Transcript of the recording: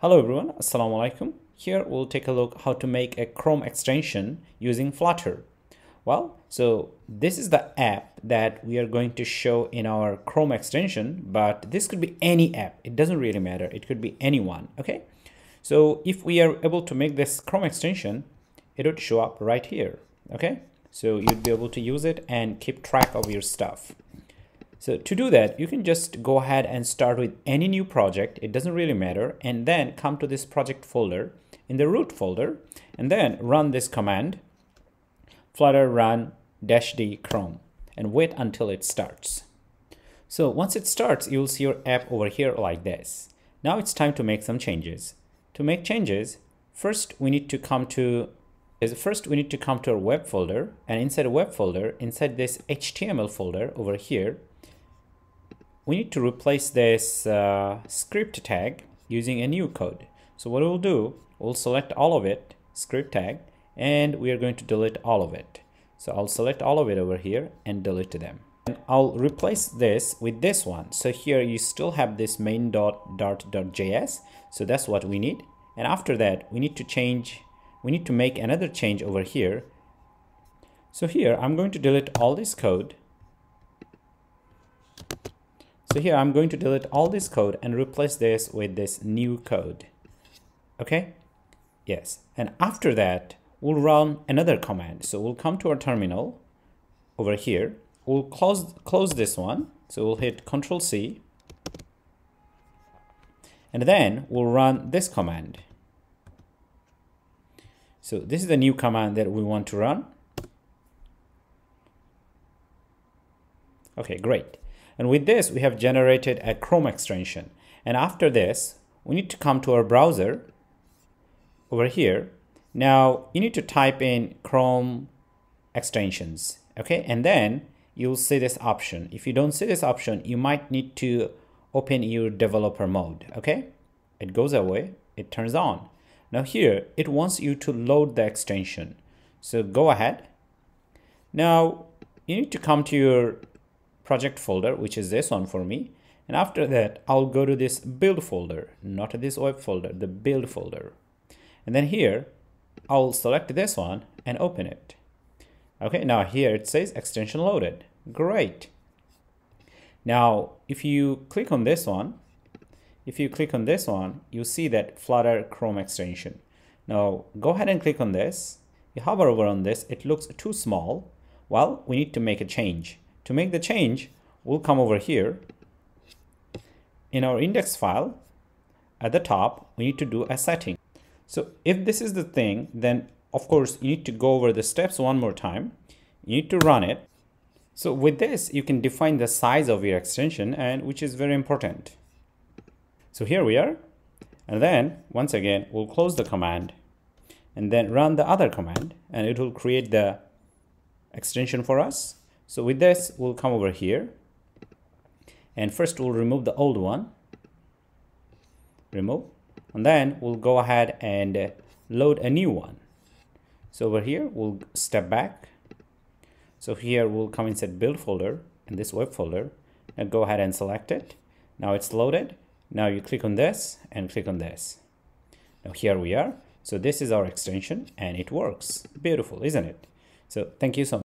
Hello everyone, Assalamu alaikum. Here we'll take a look how to make a Chrome extension using Flutter. Well, so this is the app that we are going to show in our Chrome extension, but this could be any app. It doesn't really matter. It could be anyone, okay? So if we are able to make this Chrome extension, it would show up right here, okay? So you'd be able to use it and keep track of your stuff. So to do that, you can just go ahead and start with any new project. It doesn't really matter. And then come to this project folder in the root folder and then run this command flutter run dash d chrome and wait until it starts. So once it starts, you'll see your app over here like this. Now it's time to make some changes. To make changes, first we need to come to first we need to come to our web folder and inside a web folder, inside this HTML folder over here, we need to replace this uh, script tag using a new code. So what we'll do, we'll select all of it, script tag, and we are going to delete all of it. So I'll select all of it over here and delete them. And I'll replace this with this one. So here you still have this main.dart.js. So that's what we need. And after that, we need to change, we need to make another change over here. So here, I'm going to delete all this code so here I'm going to delete all this code and replace this with this new code. Okay? Yes. And after that, we'll run another command. So we'll come to our terminal over here. We'll close, close this one. So we'll hit Control C. And then we'll run this command. So this is the new command that we want to run. Okay, great. And with this, we have generated a Chrome extension. And after this, we need to come to our browser over here. Now you need to type in Chrome extensions, okay? And then you'll see this option. If you don't see this option, you might need to open your developer mode, okay? It goes away, it turns on. Now here, it wants you to load the extension. So go ahead. Now you need to come to your project folder, which is this one for me. And after that, I'll go to this build folder, not this web folder, the build folder. And then here, I'll select this one and open it. Okay, now here it says extension loaded. Great. Now, if you click on this one, if you click on this one, you see that Flutter Chrome extension. Now, go ahead and click on this. You hover over on this, it looks too small. Well, we need to make a change. To make the change, we'll come over here. In our index file, at the top, we need to do a setting. So if this is the thing, then of course you need to go over the steps one more time. You need to run it. So with this, you can define the size of your extension and which is very important. So here we are. And then once again, we'll close the command and then run the other command and it will create the extension for us. So with this, we'll come over here. And first we'll remove the old one. Remove. And then we'll go ahead and uh, load a new one. So over here, we'll step back. So here we'll come inside build folder in this web folder and go ahead and select it. Now it's loaded. Now you click on this and click on this. Now here we are. So this is our extension and it works. Beautiful, isn't it? So thank you so much.